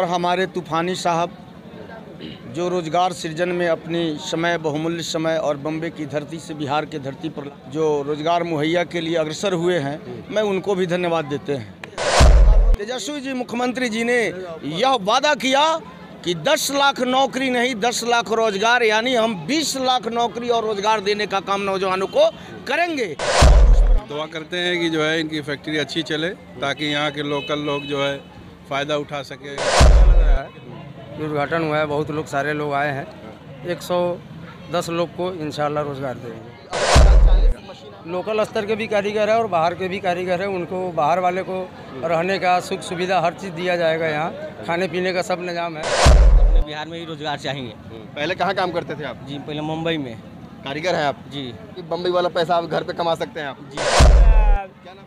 और हमारे तूफानी साहब, जो रोज़गार सृजन में अपनी समय, बहुमूल्य समय और बम्बे की धरती से बिहार की धरती पर जो रोज़गार मुहैया के लिए अग्रसर हुए हैं, मैं उनको भी धन्यवाद देते हैं। तेजस्वी जी, मुख्यमंत्री जी ने यह वादा किया कि 10 लाख नौकरी नहीं 10 लाख रोज़गार, यानी हम 20 लाख नौकरी और रोज़गार देने का काम नौजवानों को करेंगे। दुआ करते हैं कि जो है इनकी फैक्ट्री अच्छी चले, ताकि यहाँ के लोकल लोग जो है फ़ायदा उठा सके। ये उद्घाटन हुआ है बहुत लोग सारे लोग आए हैं। 110 लोग को इंशाल्लाह रोज़गार देंगे। लोकल स्तर के भी कारीगर है और बाहर के भी कारीगर है। उनको बाहर वाले को रहने का सुख सुविधा हर चीज़ दिया जाएगा यहाँ। खाने पीने का सब निज़ाम है। अपने बिहार में ही रोज़गार चाहिए पहले कहाँ काम करते थे आप? जी पहले मुंबई में। कारीगर हैं आप? जी। बम्बई वाला पैसा आप घर पे कमा सकते हैं आप?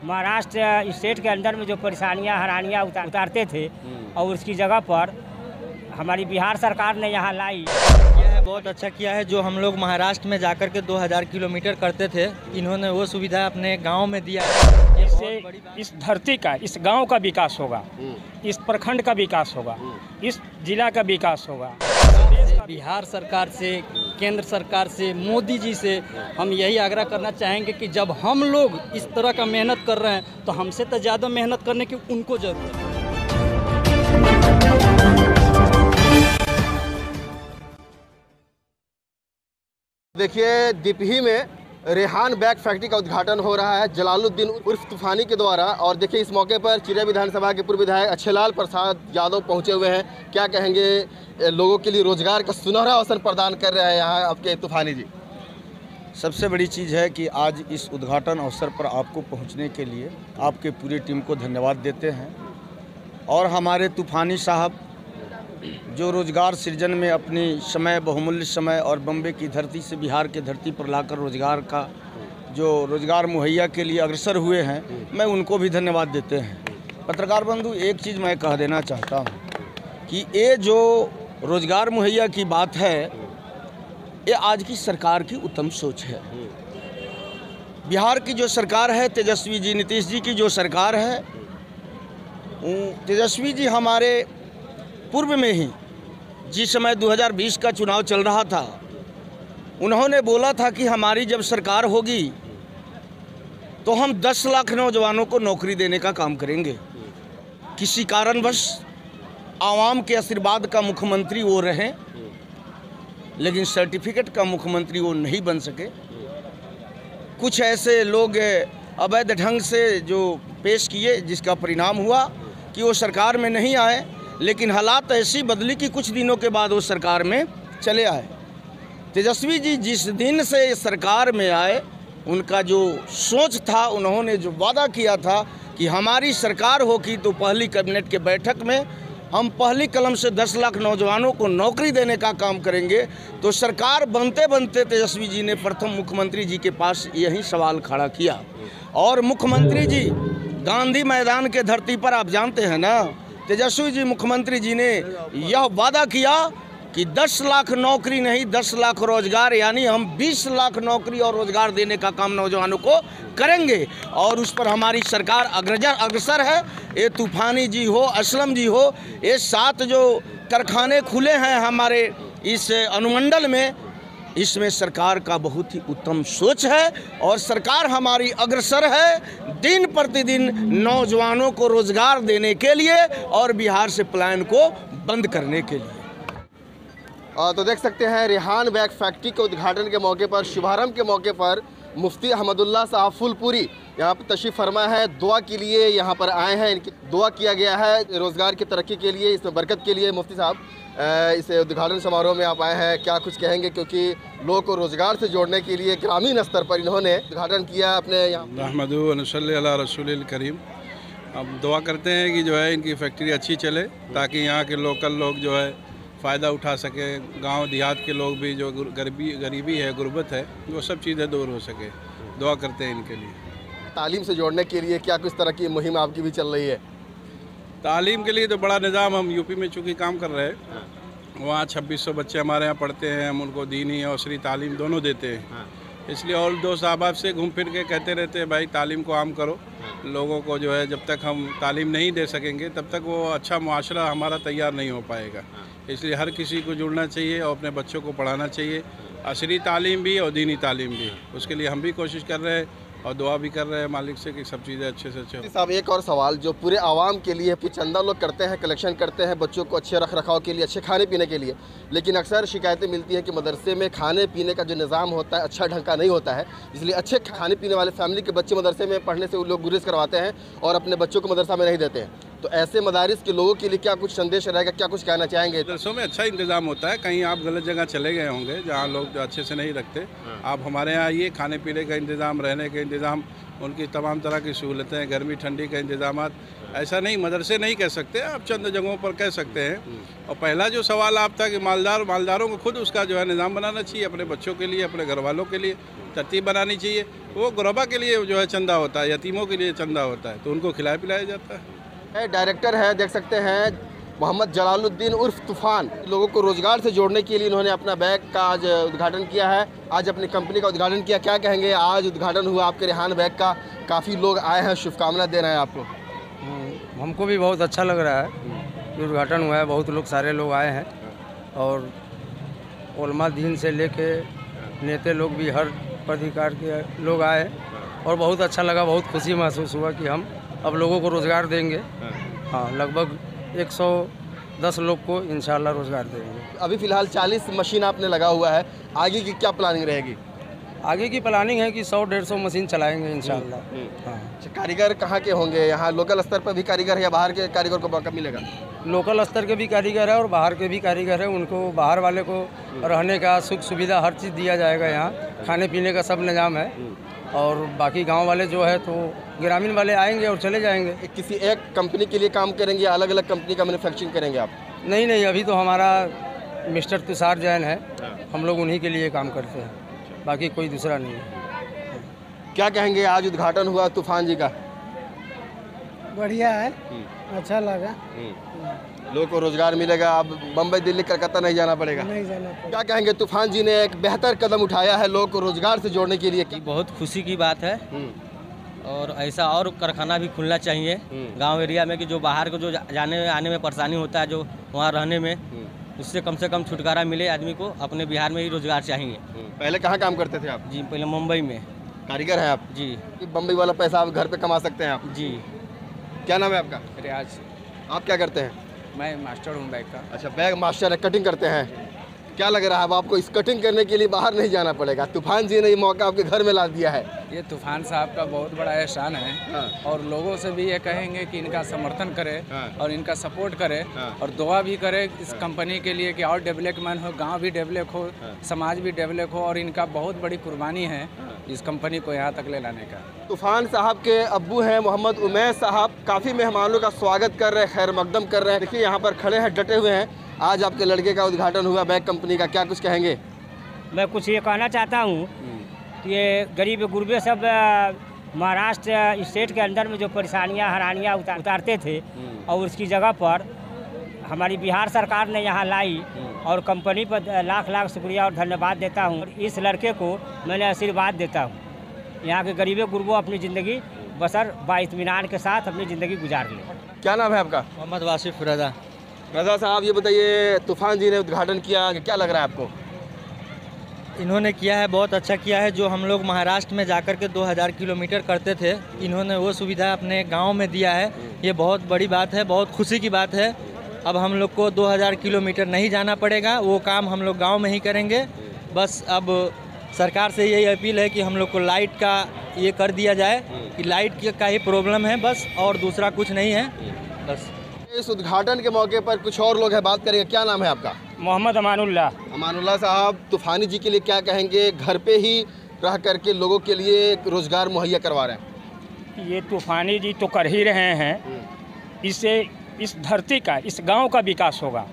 महाराष्ट्र स्टेट के अंदर में जो परेशानियाँ हरानियाँ उतार, उतारते थे और उसकी जगह पर हमारी बिहार सरकार ने यहाँ लाई। यह बहुत अच्छा किया है जो हम लोग महाराष्ट्र में जाकर के 2000 किलोमीटर करते थे। इन्होंने वो सुविधा अपने गाँव में दिया। इससे इस धरती का इस गाँव का विकास होगा। इस प्रखंड का विकास होगा। इस जिला का विकास होगा। बिहार सरकार से केंद्र सरकार से, मोदी जी से हम यही आग्रह करना चाहेंगे कि जब हम लोग इस तरह का मेहनत कर रहे हैं तो हमसे तो ज़्यादा मेहनत करने की उनको ज़रूरत है। देखिए दिपही में रेहान बैग फैक्ट्री का उद्घाटन हो रहा है जलालुद्दीन उर्फ़ तूफानी के द्वारा। और देखिए, इस मौके पर चिड़िया विधानसभा के पूर्व विधायक अच्छेलाल प्रसाद यादव पहुँचे हुए हैं। क्या कहेंगे लोगों के लिए रोज़गार का सुनहरा अवसर प्रदान कर रहे हैं यहाँ आपके तूफानी जी। सबसे बड़ी चीज़ है कि आज इस उद्घाटन अवसर पर आपको पहुँचने के लिए आपके पूरी टीम को धन्यवाद देते हैं। और हमारे तूफानी साहब जो रोज़गार सृजन में अपनी समय, बहुमूल्य समय और बम्बे की धरती से बिहार की धरती पर लाकर रोज़गार का जो रोज़गार मुहैया के लिए अग्रसर हुए हैं, मैं उनको भी धन्यवाद देते हैं। पत्रकार बंधु, एक चीज़ मैं कह देना चाहता हूँ कि ये जो रोज़गार मुहैया की बात है, ये आज की सरकार की उत्तम सोच है। बिहार की जो सरकार है, तेजस्वी जी, नीतीश जी की जो सरकार है तेजस्वी जी हमारे पूर्व में ही जिस समय 2020 का चुनाव चल रहा था, उन्होंने बोला था कि हमारी जब सरकार होगी तो हम 10 लाख नौजवानों को नौकरी देने का काम करेंगे। किसी कारणवश आवाम के आशीर्वाद का मुख्यमंत्री वो रहे, लेकिन सर्टिफिकेट का मुख्यमंत्री वो नहीं बन सके। कुछ ऐसे लोग अवैध ढंग से जो पेश किए, जिसका परिणाम हुआ कि वो सरकार में नहीं आए लेकिन हालात ऐसी बदली कि कुछ दिनों के बाद वो सरकार में चले आए। तेजस्वी जी जिस दिन से सरकार में आए, उनका जो सोच था, उन्होंने जो वादा किया था कि हमारी सरकार होगी तो पहली कैबिनेट के बैठक में हम पहली कलम से 10 लाख नौजवानों को नौकरी देने का काम करेंगे। तो सरकार बनते बनते तेजस्वी जी ने प्रथम मुख्यमंत्री जी के पास यही सवाल खड़ा किया। और मुख्यमंत्री जी, गांधी मैदान के धरती पर आप जानते हैं ना तेजस्वी जी मुख्यमंत्री जी ने यह वादा किया कि 10 लाख नौकरी नहीं 10 लाख रोज़गार, यानी हम 20 लाख नौकरी और रोज़गार देने का काम नौजवानों को करेंगे। और उस पर हमारी सरकार अग्रजर अग्रसर है। ये तूफानी जी हो, असलम जी हो ये सात जो कारखाने खुले हैं हमारे इस अनुमंडल में इसमें सरकार का बहुत ही उत्तम सोच है और सरकार हमारी अग्रसर है। दिन प्रतिदिन नौजवानों को रोज़गार देने के लिए और बिहार से प्लान को बंद करने के लिए। तो देख सकते हैं, रिहान बैग फैक्ट्री के उद्घाटन के मौके पर, शुभारंभ के मौके पर मुफ्ती अहमदुल्ला साहब फुलपुरी यहाँ पर तशीफ़ फरमा है, दुआ के लिए यहाँ पर आए हैं। इनकी दुआ किया गया है रोज़गार की तरक्की के लिए, इसमें बरकत के लिए। मुफ्ती साहब इस उद्घाटन समारोह में आप आए हैं, क्या कुछ कहेंगे? क्योंकि लोगों को रोज़गार से जोड़ने के लिए ग्रामीण स्तर पर इन्होंने उद्घाटन किया अपने यहाँ। रहमद रसूल करीम। अब दुआ करते हैं कि जो है इनकी फैक्ट्री अच्छी चले, ताकि यहाँ के लोकल लोग जो है फ़ायदा उठा सके। गाँव देहात के लोग भी, जो गरीबी गरीबी है, गुर्बत है, वो सब चीज़ें दूर हो सके। दुआ करते हैं इनके लिए। तालीम से जोड़ने के लिए क्या कुछ तरह की मुहिम आपकी भी चल रही है? तालीम के लिए तो बड़ा निज़ाम हम यूपी में चूँकि काम कर रहे हैं वहाँ छब्बीस सौ बच्चे हमारे यहाँ पढ़ते हैं हम उनको दीनी और श्री तालीम दोनों देते हैं। इसलिए और दोस्त अहबाब से घूम फिर के कहते रहते हैं भाई तालीम को आम करो। लोगों को जो है जब तक हम तालीम नहीं दे सकेंगे तब तक वो अच्छा मुआशरा हमारा तैयार नहीं हो पाएगा। इसलिए हर किसी को जुड़ना चाहिए और अपने बच्चों को पढ़ाना चाहिए। असली तालीम भी और दीनी तालीम भी उसके लिए हम भी कोशिश कर रहे हैं। और दुआ भी कर रहे हैं मालिक से कि सब चीज़ें अच्छे से अच्छे साहब, एक और सवाल, जो पूरे आवाम के लिए कि चंदा लोग करते हैं, कलेक्शन करते हैं, बच्चों को अच्छे रख रखाव के लिए, अच्छे खाने पीने के लिए, लेकिन अक्सर शिकायतें मिलती हैं कि मदरसे में खाने पीने का जो निज़ाम होता है अच्छा ढंग का नहीं होता है, इसलिए अच्छे खाने पीने वाले फैमिली के बच्चे मदरसे में पढ़ने से वो लोग गुरेज करवाते हैं और अपने बच्चों को मदरसा में नहीं देते हैं। तो ऐसे मदारिस के लोगों के लिए क्या कुछ संदेश रहेगा? क्या कुछ कहना चाहेंगे? मदरसों में अच्छा इंतज़ाम होता है। कहीं आप गलत जगह चले गए होंगे जहाँ लोग अच्छे से नहीं रखते। आप हमारे यहाँ आइए खाने पीने का इंतज़ाम रहने का इंतज़ाम उनकी तमाम तरह की सहूलतें गर्मी ठंडी का इंतज़ाम ऐसा नहीं मदरसे नहीं कह सकते आप चंद जगहों पर कह सकते हैं। और पहला जो सवाल आप था कि मालदार मालदारों को खुद उसका जो है निज़ाम बनाना चाहिए अपने बच्चों के लिए अपने घर वालों के लिए तरतीब बनानी चाहिए। वो गुरबा के लिए जो है चंदा होता है यतीमों के लिए चंदा होता है तो उनको खिलाया पिलाया जाता है है। डायरेक्टर है देख सकते हैं मोहम्मद जलालुद्दीन उर्फ़ तूफ़ान। लोगों को रोज़गार से जोड़ने के लिए इन्होंने अपना बैग का आज उद्घाटन किया है। आज अपनी कंपनी का उद्घाटन किया। क्या कहेंगे आज उद्घाटन हुआ आपके रेहान बैग का। काफ़ी लोग आए हैं शुभकामना दे रहे हैं आपको। हम्म, हमको भी बहुत अच्छा लग रहा है उद्घाटन हुआ है। बहुत लोग सारे लोग आए हैं और उलमा दीन से लेके नेते लोग भी हर प्रतिकार के लोग आए और बहुत अच्छा लगा। बहुत खुशी महसूस हुआ कि हम अब लोगों को रोज़गार देंगे। हाँ लगभग 110 लोग को इंशाल्लाह रोज़गार देंगे। अभी फ़िलहाल 40 मशीन आपने लगा हुआ है। आगे की क्या प्लानिंग रहेगी? आगे की प्लानिंग है कि 100 डेढ़ सौ मशीन चलाएँगे इंशाल्लाह। हाँ। अच्छा, कारीगर कहाँ के होंगे? यहाँ लोकल स्तर पर भी कारीगर है या बाहर के कारीगर को मौका मिलेगा? लोकल स्तर के भी कारीगर है और बाहर के भी कारीगर है। उनको बाहर वाले को रहने का सुख सुविधा हर चीज़ दिया जाएगा यहाँ। खाने पीने का सब निज़ाम है। और बाकी गाँव वाले जो है तो ग्रामीण वाले आएँगे और चले जाएँगे। एक- किसी एक कंपनी के लिए काम करेंगे अलग अलग कंपनी का मैन्युफैक्चरिंग करेंगे आप? नहीं नहीं अभी तो हमारा मिस्टर तुषार जैन है। हम लोग उन्हीं के लिए काम करते हैं। बाकी कोई दूसरा नहीं है। क्या कहेंगे आज उद्घाटन हुआ तूफ़ान जी का? बढ़िया है। अच्छा लगा। लोगों को रोज़गार मिलेगा। अब बम्बई दिल्ली कलकत्ता नहीं जाना पड़ेगा। नहीं जाना पड़ा क्या कहेंगे? तूफ़ान जी ने एक बेहतर कदम उठाया है लोगों को रोज़गार से जोड़ने के लिए। बहुत खुशी की बात है। हम्म, और ऐसा और कारखाना भी खुलना चाहिए। हम्म। गाँव एरिया में कि जो बाहर को जो जाने आने में परेशानी होता है जो वहाँ रहने में हम्म, उससे कम से कम छुटकारा मिले आदमी को अपने बिहार में ही रोज़गार चाहिए। पहले कहाँ काम करते थे आप? जी पहले मुंबई में। कारीगर हैं आप? जी। बम्बई वाला पैसा आप घर पे कमा सकते हैं आप? जी। क्या नाम है आपका? रियाज। आप क्या करते हैं? मैं मास्टर हूँ बैग का। अच्छा बैग मास्टर है कटिंग करते हैं। क्या लग रहा है अब आपको इस कटिंग करने के लिए बाहर नहीं जाना पड़ेगा? तूफ़ान जी ने ये मौका आपके घर में ला दिया है। ये तूफ़ान साहब का बहुत बड़ा एहसान है। हाँ। और लोगों से भी ये कहेंगे कि इनका समर्थन करें हाँ। और इनका सपोर्ट करें हाँ। और दुआ भी करें इस कंपनी के लिए कि और डेवलपमेंट हो गाँव भी डेवलप हो समाज भी डेवलप हो और इनका बहुत बड़ी कुर्बानी है इस कंपनी को यहाँ तक ले लाने का। तूफ़ान साहब के अबू हैं मोहम्मद उमैर साहब। काफ़ी मेहमानों का स्वागत कर रहे हैं खैर मकदम कर रहे हैं। देखिए यहाँ पर खड़े हैं डटे हुए हैं। आज आपके लड़के का उद्घाटन हुआ बैग कंपनी का क्या कुछ कहेंगे? मैं कुछ ये कहना चाहता हूँ कि ये गरीब गुरबे सब महाराष्ट्र स्टेट के अंदर में जो परेशानियाँ हरानियाँ उतार, उतारते थे और उसकी जगह पर हमारी बिहार सरकार ने यहाँ लाई और कंपनी पर लाख लाख शुक्रिया और धन्यवाद देता हूँ इस लड़के को मैंने आशीर्वाद देता हूँ। यहाँ के गरीबे गुरबों अपनी ज़िंदगी बसर बाइतमीनान के साथ अपनी ज़िंदगी गुजार लें। क्या नाम है आपका? मोहम्मद वासिफ रजा। रजा साहब, ये बताइए, तूफ़ान जी ने उद्घाटन किया क्या लग रहा है आपको? इन्होंने किया है, बहुत अच्छा किया है, जो हम लोग महाराष्ट्र में जाकर के 2000 किलोमीटर करते थे, इन्होंने वो सुविधा अपने गाँव में दिया है। ये बहुत बड़ी बात है, बहुत खुशी की बात है। अब हम लोग को 2000 किलोमीटर नहीं जाना पड़ेगा, वो काम हम लोग गाँव में ही करेंगे। बस अब सरकार से यही अपील है कि हम लोग को लाइट का ये कर दिया जाए, कि लाइट का ही प्रॉब्लम है, बस और दूसरा कुछ नहीं है। बस। इस उद्घाटन के मौके पर कुछ और लोग हैं बात करेंगे। क्या नाम है आपका? मोहम्मद अमानुल्ला अमानुल्ला साहब तूफानी जी के लिए क्या कहेंगे? घर पे ही रह करके लोगों के लिए रोज़गार मुहैया करवा रहे हैं। ये तूफानी जी तो कर ही रहे हैं। इससे इस धरती का इस गाँव का विकास होगा।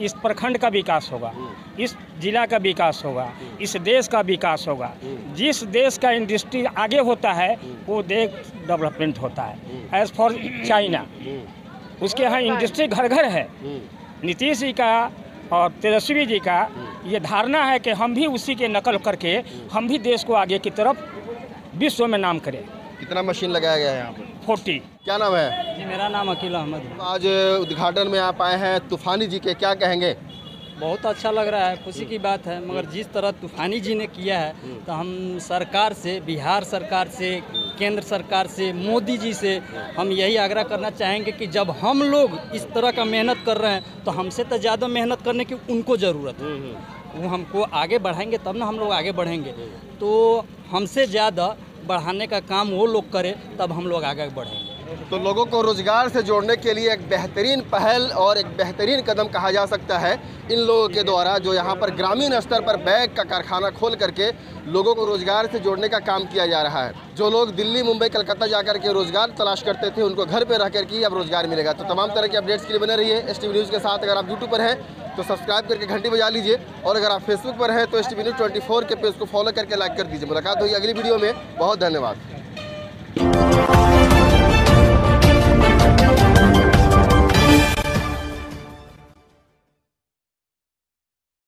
इस प्रखंड का विकास होगा। इस जिला का विकास होगा। इस देश का विकास होगा। जिस देश का इंडस्ट्री आगे होता है वो देश डेवलपमेंट होता है। एज फॉर चाइना उसके यहाँ इंडस्ट्री घर घर है नीतीश जी का और तेजस्वी जी का ये धारणा है कि हम भी उसी के नकल करके हम भी देश को आगे की तरफ़ विश्व में नाम करें। कितना मशीन लगाया गया है यहाँ पर फोर्टी। क्या नाम है? जी मेरा नाम अकील अहमद है। आज उद्घाटन में आप आए हैं तूफानी जी के क्या कहेंगे? बहुत अच्छा लग रहा है खुशी की बात है मगर जिस तरह तूफानी जी ने किया है तो हम सरकार से बिहार सरकार से केंद्र सरकार से मोदी जी से हम यही आग्रह करना चाहेंगे कि जब हम लोग इस तरह का मेहनत कर रहे हैं तो हमसे तो ज़्यादा मेहनत करने की उनको ज़रूरत है। वो हमको आगे बढ़ाएँगे तब ना हम लोग आगे बढ़ेंगे। तो हमसे ज़्यादा बढ़ाने का काम वो लोग करें तब हम लोग आगे बढ़ेंगे। तो लोगों को रोज़गार से जोड़ने के लिए एक बेहतरीन पहल और एक बेहतरीन कदम कहा जा सकता है। इन लोगों के द्वारा जो यहाँ पर ग्रामीण स्तर पर बैग का कारखाना खोल करके लोगों को रोज़गार से जोड़ने का काम किया जा रहा है। जो लोग दिल्ली, मुंबई, कलकत्ता जाकर के रोज़गार तलाश करते थे, उनको घर पर रह करके अब रोज़गार मिलेगा। तो तमाम तरह के अपडेट्स के लिए बने रहिए एस न्यूज़ के साथ। अगर आप यूट्यूब पर हैं तो सब्सक्राइब करके घंटी बजा लीजिए। और अगर आप फेसबुक पर हैं तो एस टी न्यूज़ ट्वेंटी के पेज को फॉलो करके लाइक कर दीजिए। मुलाकात होगी अगली वीडियो में। बहुत धन्यवाद।